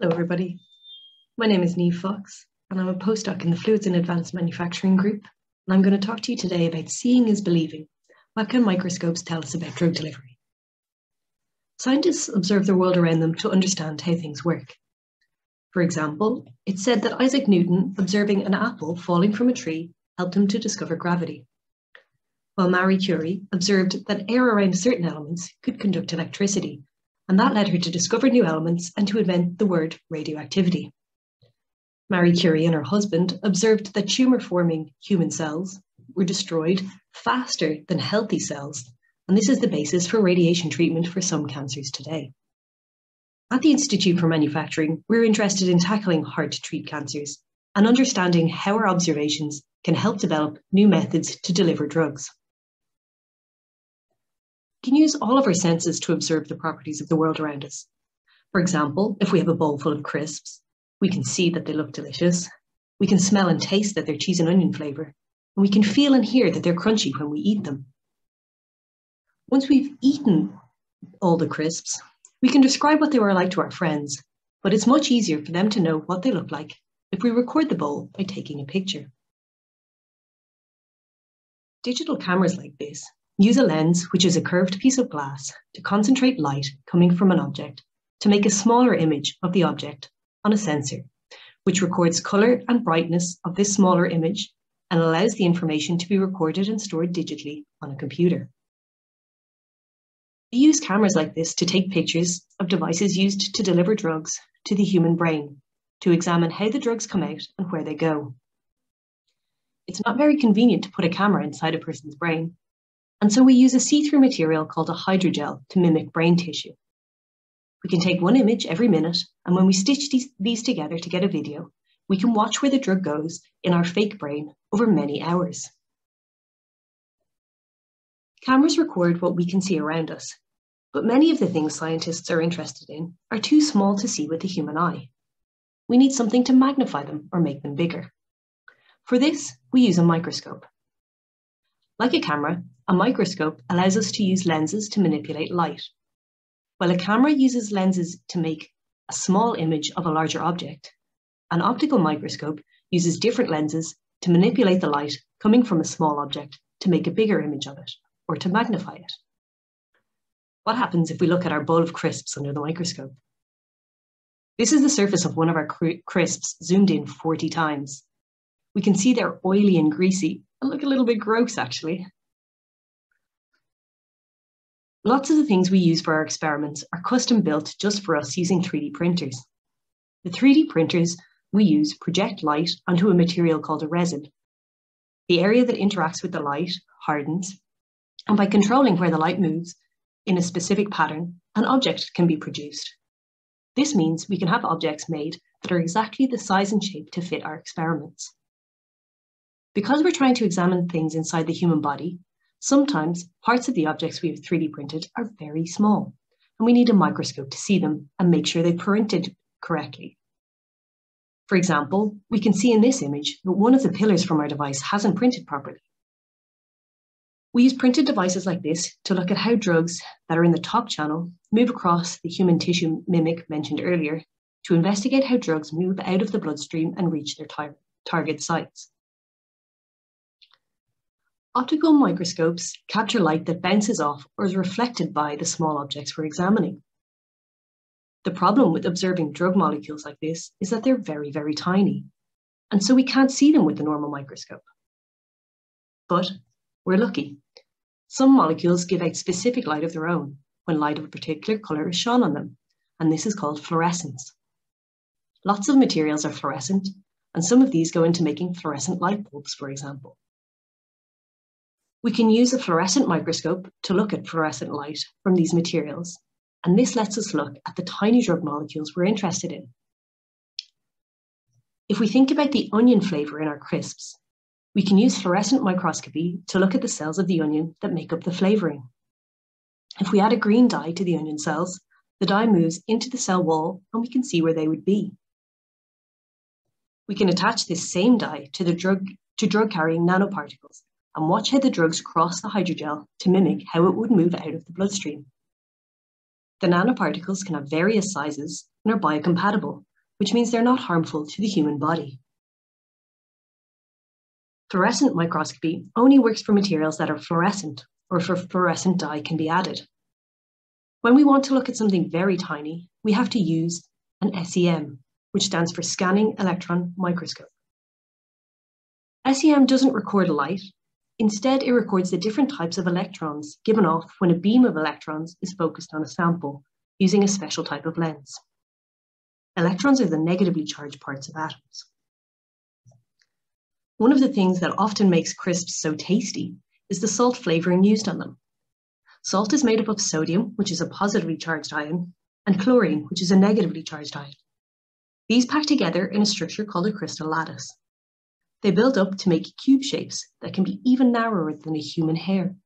Hello, everybody. My name is Niamh Fox, and I'm a postdoc in the Fluids and Advanced Manufacturing Group. And I'm going to talk to you today about seeing is believing. What can microscopes tell us about drug delivery? Scientists observe the world around them to understand how things work. For example, it's said that Isaac Newton observing an apple falling from a tree helped him to discover gravity. While Marie Curie observed that air around certain elements could conduct electricity and that led her to discover new elements and to invent the word radioactivity. Marie Curie and her husband observed that tumour forming human cells were destroyed faster than healthy cells, and this is the basis for radiation treatment for some cancers today. At the Institute for Manufacturing, we're interested in tackling hard to treat cancers and understanding how our observations can help develop new methods to deliver drugs can use all of our senses to observe the properties of the world around us. For example, if we have a bowl full of crisps, we can see that they look delicious. We can smell and taste that they're cheese and onion flavour. And we can feel and hear that they're crunchy when we eat them. Once we've eaten all the crisps, we can describe what they were like to our friends, but it's much easier for them to know what they look like if we record the bowl by taking a picture. Digital cameras like this Use a lens, which is a curved piece of glass, to concentrate light coming from an object to make a smaller image of the object on a sensor, which records colour and brightness of this smaller image and allows the information to be recorded and stored digitally on a computer. We use cameras like this to take pictures of devices used to deliver drugs to the human brain to examine how the drugs come out and where they go. It's not very convenient to put a camera inside a person's brain, and so we use a see-through material called a hydrogel to mimic brain tissue. We can take one image every minute, and when we stitch these, these together to get a video, we can watch where the drug goes in our fake brain over many hours. Cameras record what we can see around us, but many of the things scientists are interested in are too small to see with the human eye. We need something to magnify them or make them bigger. For this, we use a microscope. Like a camera, a microscope allows us to use lenses to manipulate light. While a camera uses lenses to make a small image of a larger object, an optical microscope uses different lenses to manipulate the light coming from a small object to make a bigger image of it or to magnify it. What happens if we look at our bowl of crisps under the microscope? This is the surface of one of our crisps zoomed in 40 times. We can see they're oily and greasy look a little bit gross actually. Lots of the things we use for our experiments are custom built just for us using 3D printers. The 3D printers we use project light onto a material called a resin. The area that interacts with the light hardens, and by controlling where the light moves in a specific pattern, an object can be produced. This means we can have objects made that are exactly the size and shape to fit our experiments. Because we're trying to examine things inside the human body, sometimes parts of the objects we have 3D printed are very small, and we need a microscope to see them and make sure they're printed correctly. For example, we can see in this image that one of the pillars from our device hasn't printed properly. We use printed devices like this to look at how drugs that are in the top channel move across the human tissue mimic mentioned earlier to investigate how drugs move out of the bloodstream and reach their tar target sites. Optical microscopes capture light that bounces off or is reflected by the small objects we're examining. The problem with observing drug molecules like this is that they're very, very tiny, and so we can't see them with the normal microscope. But we're lucky. Some molecules give out specific light of their own when light of a particular colour is shone on them, and this is called fluorescence. Lots of materials are fluorescent, and some of these go into making fluorescent light bulbs, for example. We can use a fluorescent microscope to look at fluorescent light from these materials, and this lets us look at the tiny drug molecules we're interested in. If we think about the onion flavour in our crisps, we can use fluorescent microscopy to look at the cells of the onion that make up the flavouring. If we add a green dye to the onion cells, the dye moves into the cell wall and we can see where they would be. We can attach this same dye to the drug to drug carrying nanoparticles and watch how the drugs cross the hydrogel to mimic how it would move out of the bloodstream. The nanoparticles can have various sizes and are biocompatible, which means they're not harmful to the human body. Fluorescent microscopy only works for materials that are fluorescent or for fluorescent dye can be added. When we want to look at something very tiny, we have to use an SEM, which stands for Scanning Electron Microscope. SEM doesn't record light. Instead, it records the different types of electrons given off when a beam of electrons is focused on a sample using a special type of lens. Electrons are the negatively charged parts of atoms. One of the things that often makes crisps so tasty is the salt flavoring used on them. Salt is made up of sodium, which is a positively charged ion, and chlorine, which is a negatively charged ion. These pack together in a structure called a crystal lattice. They build up to make cube shapes that can be even narrower than a human hair.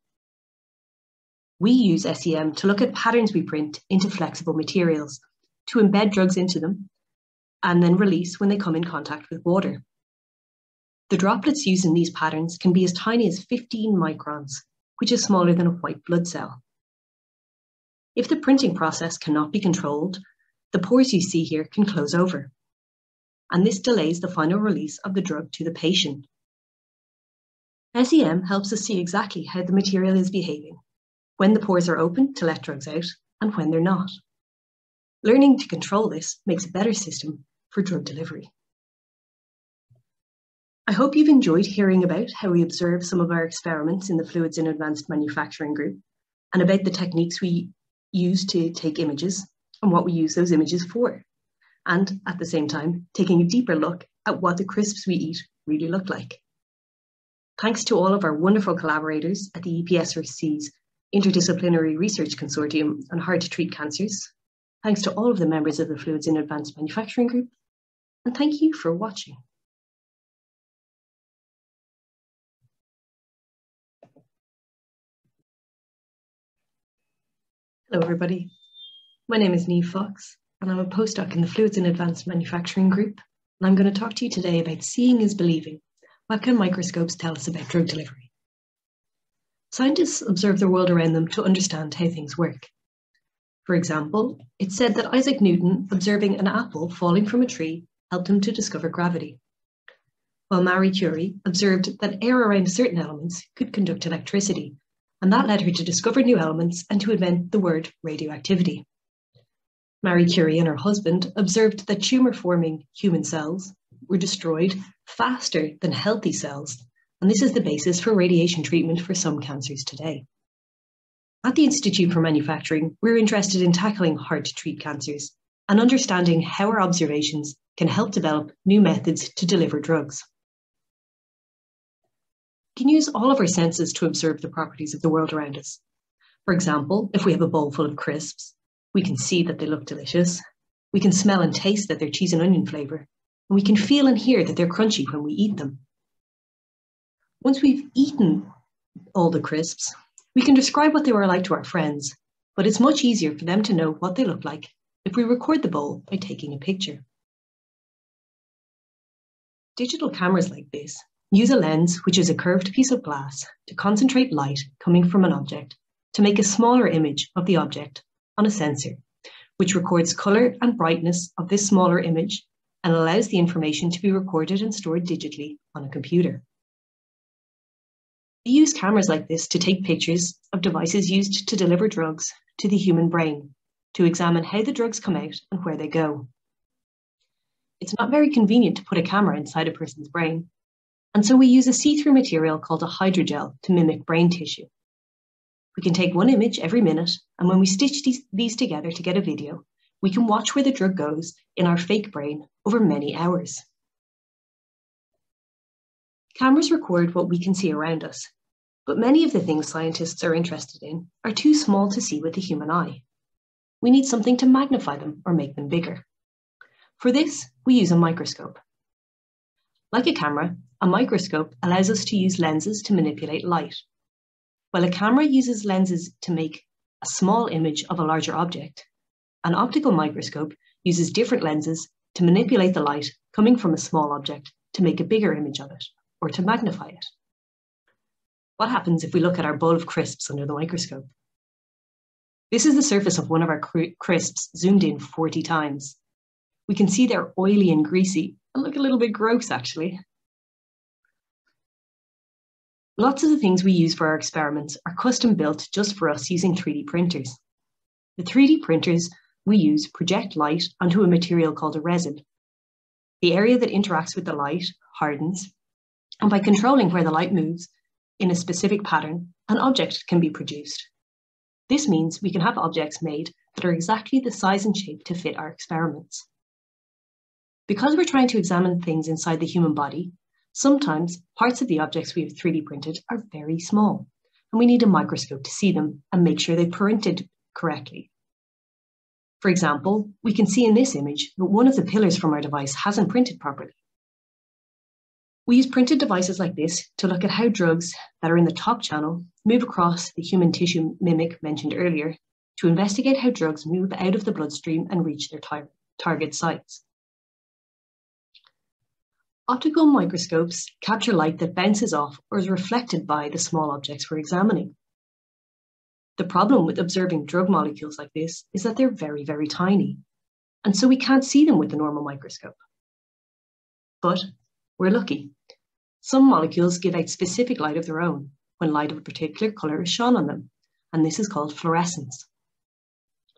We use SEM to look at patterns we print into flexible materials, to embed drugs into them, and then release when they come in contact with water. The droplets used in these patterns can be as tiny as 15 microns, which is smaller than a white blood cell. If the printing process cannot be controlled, the pores you see here can close over. And this delays the final release of the drug to the patient. SEM helps us see exactly how the material is behaving, when the pores are open to let drugs out, and when they're not. Learning to control this makes a better system for drug delivery. I hope you've enjoyed hearing about how we observe some of our experiments in the Fluids in Advanced Manufacturing group and about the techniques we use to take images and what we use those images for. And at the same time, taking a deeper look at what the crisps we eat really look like. Thanks to all of our wonderful collaborators at the EPSRC's Interdisciplinary Research Consortium on Hard to Treat Cancers. Thanks to all of the members of the Fluids in Advanced Manufacturing group. And thank you for watching. Hello, everybody. My name is Niamh Fox, and I'm a postdoc in the Fluids in Advanced Manufacturing group. And I'm going to talk to you today about seeing is believing. What can microscopes tell us about drug delivery? Scientists observe the world around them to understand how things work. For example, it's said that Isaac Newton observing an apple falling from a tree helped him to discover gravity, while Marie Curie observed that air around certain elements could conduct electricity and that led her to discover new elements and to invent the word radioactivity. Marie Curie and her husband observed that tumour forming human cells were destroyed faster than healthy cells, and this is the basis for radiation treatment for some cancers today. At the Institute for Manufacturing, we're interested in tackling hard to treat cancers and understanding how our observations can help develop new methods to deliver drugs We can use all of our senses to observe the properties of the world around us. For example, if we have a bowl full of crisps, we can see that they look delicious. We can smell and taste that they're cheese and onion flavour. And we can feel and hear that they're crunchy when we eat them. Once we've eaten all the crisps, we can describe what they were like to our friends, but it's much easier for them to know what they look like if we record the bowl by taking a picture. Digital cameras like this Use a lens, which is a curved piece of glass, to concentrate light coming from an object to make a smaller image of the object on a sensor, which records colour and brightness of this smaller image and allows the information to be recorded and stored digitally on a computer. We use cameras like this to take pictures of devices used to deliver drugs to the human brain to examine how the drugs come out and where they go. It's not very convenient to put a camera inside a person's brain, and so we use a see-through material called a hydrogel to mimic brain tissue. We can take one image every minute, and when we stitch these, together to get a video, we can watch where the drug goes in our fake brain over many hours. Cameras record what we can see around us, but many of the things scientists are interested in are too small to see with the human eye. We need something to magnify them or make them bigger. For this, we use a microscope. Like a camera, a microscope allows us to use lenses to manipulate light. While a camera uses lenses to make a small image of a larger object, an optical microscope uses different lenses to manipulate the light coming from a small object to make a bigger image of it or to magnify it. What happens if we look at our bowl of crisps under the microscope? This is the surface of one of our crisps zoomed in 40 times. we can see they're oily and greasy and look a little bit gross actually. Lots of the things we use for our experiments are custom built just for us using 3D printers. The 3D printers we use project light onto a material called a resin. The area that interacts with the light hardens, and by controlling where the light moves in a specific pattern, an object can be produced. This means we can have objects made that are exactly the size and shape to fit our experiments. Because we're trying to examine things inside the human body, sometimes parts of the objects we have 3D printed are very small, and we need a microscope to see them and make sure they're printed correctly. For example, we can see in this image that one of the pillars from our device hasn't printed properly. We use printed devices like this to look at how drugs that are in the top channel move across the human tissue mimic mentioned earlier to investigate how drugs move out of the bloodstream and reach their tar target sites. Optical microscopes capture light that bounces off or is reflected by the small objects we're examining. The problem with observing drug molecules like this is that they're very, very tiny, and so we can't see them with the normal microscope. But we're lucky. Some molecules give out specific light of their own when light of a particular colour is shone on them, and this is called fluorescence.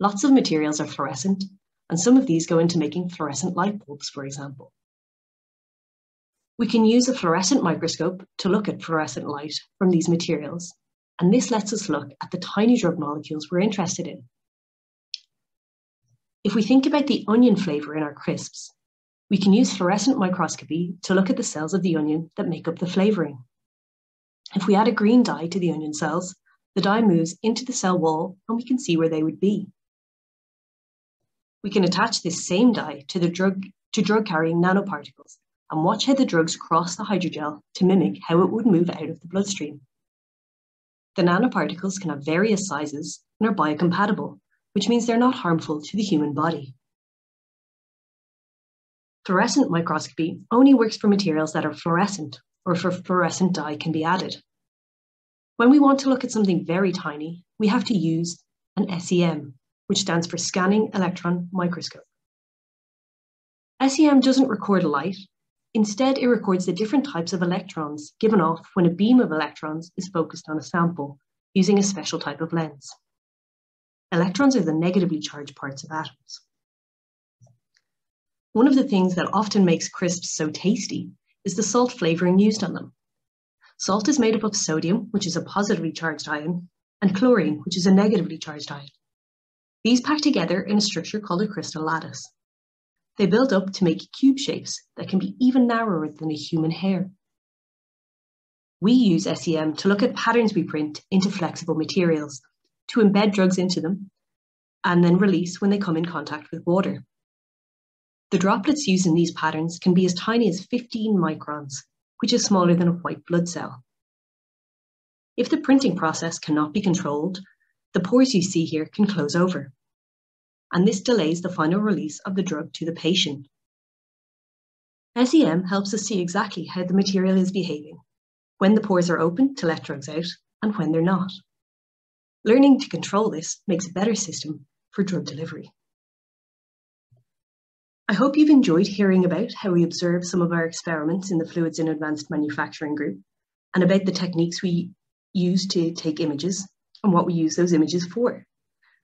Lots of materials are fluorescent, and some of these go into making fluorescent light bulbs, for example. We can use a fluorescent microscope to look at fluorescent light from these materials, and this lets us look at the tiny drug molecules we're interested in. If we think about the onion flavour in our crisps, we can use fluorescent microscopy to look at the cells of the onion that make up the flavouring. If we add a green dye to the onion cells, the dye moves into the cell wall and we can see where they would be. We can attach this same dye to the drug to drug carrying nanoparticles and watch how the drugs cross the hydrogel to mimic how it would move out of the bloodstream. The nanoparticles can have various sizes and are biocompatible, which means they're not harmful to the human body. Fluorescent microscopy only works for materials that are fluorescent or for fluorescent dye can be added. When we want to look at something very tiny, we have to use an SEM, which stands for Scanning Electron Microscope. SEM doesn't record light, instead it records the different types of electrons given off when a beam of electrons is focused on a sample using a special type of lens. Electrons are the negatively charged parts of atoms. One of the things that often makes crisps so tasty is the salt flavoring used on them. Salt is made up of sodium, which is a positively charged ion, and chlorine, which is a negatively charged ion. These pack together in a structure called a crystal lattice. They build up to make cube shapes that can be even narrower than a human hair. We use SEM to look at patterns we print into flexible materials, to embed drugs into them, and then release when they come in contact with water. The droplets used in these patterns can be as tiny as 15 microns, which is smaller than a white blood cell. If the printing process cannot be controlled, the pores you see here can close over. And this delays the final release of the drug to the patient. SEM helps us see exactly how the material is behaving, when the pores are open to let drugs out and when they're not. Learning to control this makes a better system for drug delivery. I hope you've enjoyed hearing about how we observe some of our experiments in the Fluids in Advanced Manufacturing group and about the techniques we use to take images and what we use those images for.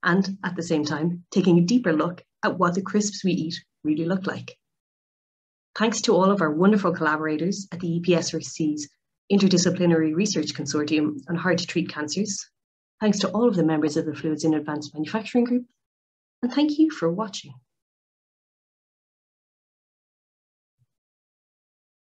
And at the same time, taking a deeper look at what the crisps we eat really look like. Thanks to all of our wonderful collaborators at the EPSRC's Interdisciplinary Research Consortium on Hard to Treat Cancers. Thanks to all of the members of the Fluids in Advanced Manufacturing group. And thank you for watching.